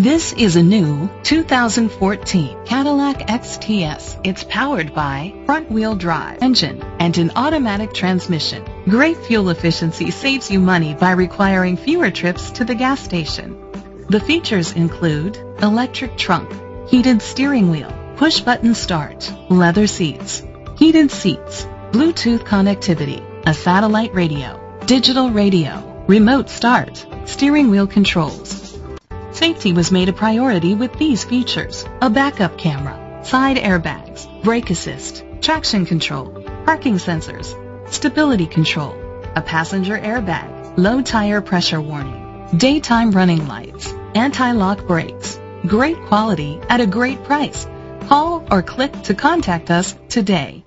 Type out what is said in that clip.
This is a new 2014 Cadillac XTS. It's powered by front-wheel drive engine and an automatic transmission. Great fuel efficiency saves you money by requiring fewer trips to the gas station. The features include electric trunk, heated steering wheel, push-button start, leather seats, heated seats, Bluetooth connectivity, a satellite radio, digital radio, remote start, steering wheel controls, Safety was made a priority with these features. A backup camera, side airbags, brake assist, traction control, parking sensors, stability control, a passenger airbag, low tire pressure warning, daytime running lights, anti-lock brakes. Great quality at a great price. Call or click to contact us today.